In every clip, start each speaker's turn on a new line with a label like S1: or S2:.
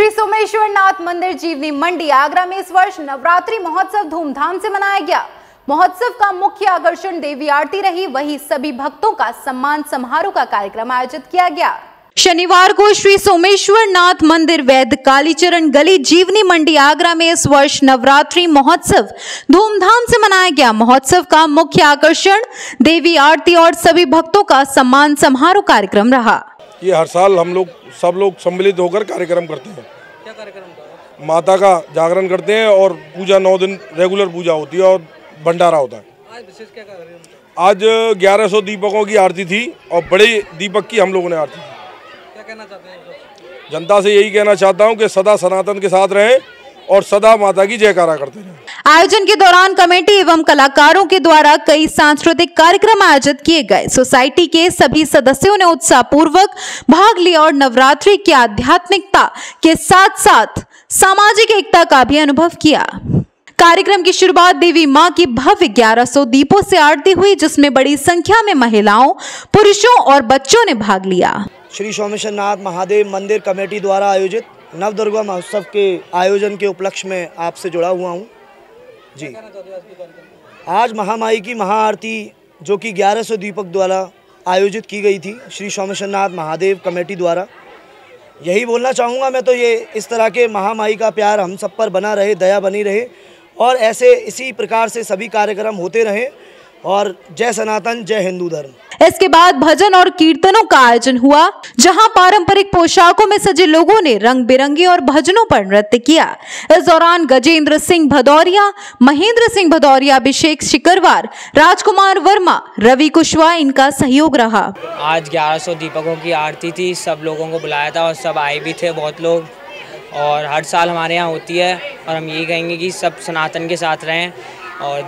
S1: श्री सोमेश्वर नाथ मंदिर जीवनी मंडी आगरा में इस वर्ष नवरात्रि महोत्सव धूमधाम से मनाया गया। महोत्सव का मुख्य आकर्षण देवी आरती रही, वही सभी भक्तों का सम्मान समारोह का कार्यक्रम आयोजित किया गया। शनिवार को श्री सोमेश्वर नाथ मंदिर वैद्य कालीचरण गली जीवनी मंडी आगरा में इस वर्ष नवरात्रि महोत्सव धूमधाम से मनाया गया। महोत्सव का मुख्य आकर्षण देवी आरती और सभी भक्तों का सम्मान समारोह कार्यक्रम रहा।
S2: ये हर साल हम लोग सब लोग सम्मिलित होकर कार्यक्रम करते हैं।
S3: क्या कार्यक्रम
S2: माता का जागरण करते हैं और पूजा नौ दिन रेगुलर पूजा होती है और भंडारा होता है।
S3: आज ग्यारह सौ
S2: आज 1100 दीपकों की आरती थी और बड़े दीपक की हम लोगों ने आरती थी
S3: क्या कहना चाहते हैं
S2: जनता से यही कहना चाहता हूँ कि सदा सनातन के साथ रहें। और सदा माता की जयकारा करते रहें।
S1: आयोजन के दौरान कमेटी एवं कलाकारों के द्वारा कई सांस्कृतिक कार्यक्रम आयोजित किए गए। सोसाइटी के सभी सदस्यों ने उत्साह पूर्वक भाग लिया और नवरात्रि की आध्यात्मिकता के साथ साथ सामाजिक एकता का भी अनुभव किया। कार्यक्रम की शुरुआत देवी माँ की भव्य 1100 दीपों से आरती हुई जिसमें बड़ी संख्या में महिलाओं पुरुषों और बच्चों ने भाग लिया।
S4: श्री सोमेश्वर नाथ महादेव मंदिर कमेटी द्वारा आयोजित नवदुर्गा महोत्सव के आयोजन के उपलक्ष्य में आपसे जुड़ा हुआ हूँ। जी। आज महामाई की महाआरती, जो कि 1100 दीपक द्वारा आयोजित की गई थी, श्री सोमेश्वर नाथ महादेव कमेटी द्वारा। यही बोलना चाहूँगा मैं तो ये, इस तरह के महामाई का प्यार हम सब पर बना रहे, दया बनी रहे, और ऐसे इसी प्रकार से सभी कार्यक्रम होते रहें। और जय सनातन जय हिंदू धर्म।
S1: इसके बाद भजन और कीर्तनों का आयोजन हुआ जहाँ पारंपरिक पोशाकों में सजे लोगों ने रंग बिरंगे और भजनों पर नृत्य किया। इस दौरान गजेंद्र सिंह भदौरिया महेंद्र सिंह भदौरिया अभिषेक शिकरवार राजकुमार वर्मा रवि कुशवाहा इनका सहयोग रहा।
S5: आज 1100 दीपकों की आरती थी सब लोगों को बुलाया था और सब आए भी थे बहुत लोग। और हर साल हमारे यहाँ होती है और हम यही कहेंगे कि सब सनातन के साथ रहें और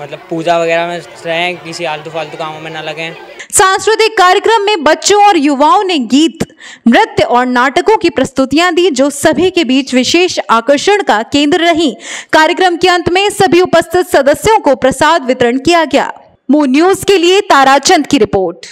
S5: मतलब पूजा वगैरह में रहें, किसी आलतू फालतू कामों में ना लगें।
S1: सांस्कृतिक कार्यक्रम में बच्चों और युवाओं ने गीत, नृत्य और नाटकों की प्रस्तुतियाँ दी, जो सभी के बीच विशेष आकर्षण का केंद्र रही। कार्यक्रम के अंत में सभी उपस्थित सदस्यों को प्रसाद वितरण किया गया। मू न्यूज़ के लिए ताराचंद की रिपोर्ट।